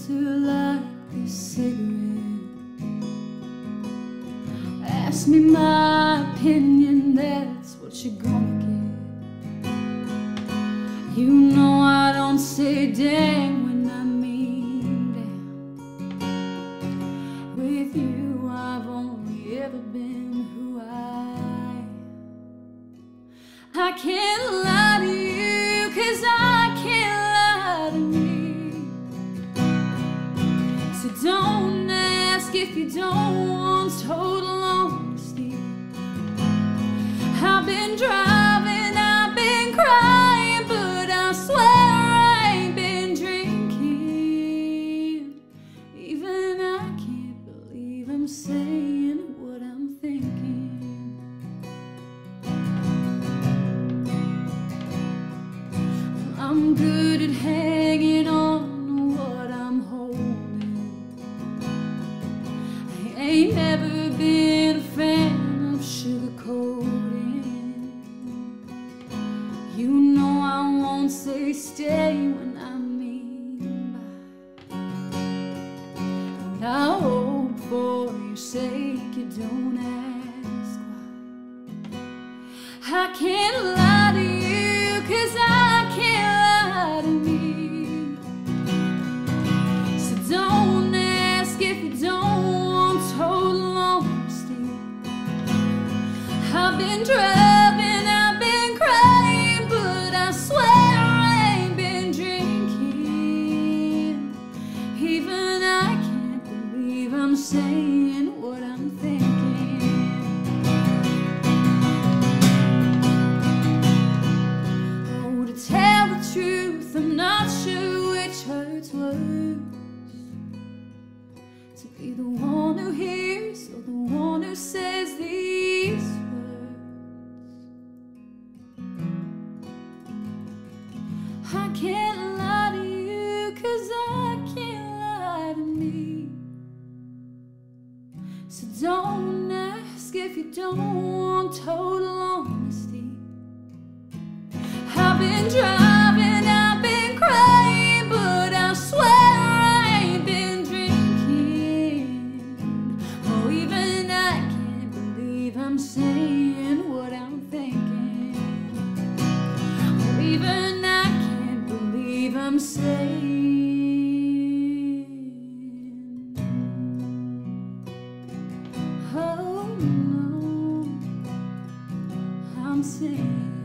filter light this cigarette. Ask me my opinion, that's what you're gonna get. You know I don't say dang when I mean damn. With you, I've only ever been who I am. I can't lie if you don't want total honesty. I've been driving, I've been crying, but I swear I ain't been drinking. Even I can't believe I'm saying what I'm thinking. I'm good at hanging ain't never been a fan of sugarcoating. You know I won't say stay when I mean bye. And I hope for your sake you don't ask why. I can't been I've been crying, but I swear I ain't been drinking. Even I can't believe I'm saying what I'm thinking. Oh, to tell the truth, I'm not sure which hurts worse. To be the one who hears or the one who says I can't lie to you, cause I can't lie to me. So don't ask if you don't want total honesty. I've been driving, I've been crying, but I swear I ain't been drinking. Oh, even I can't believe I'm saying saying. Oh no, I'm saying.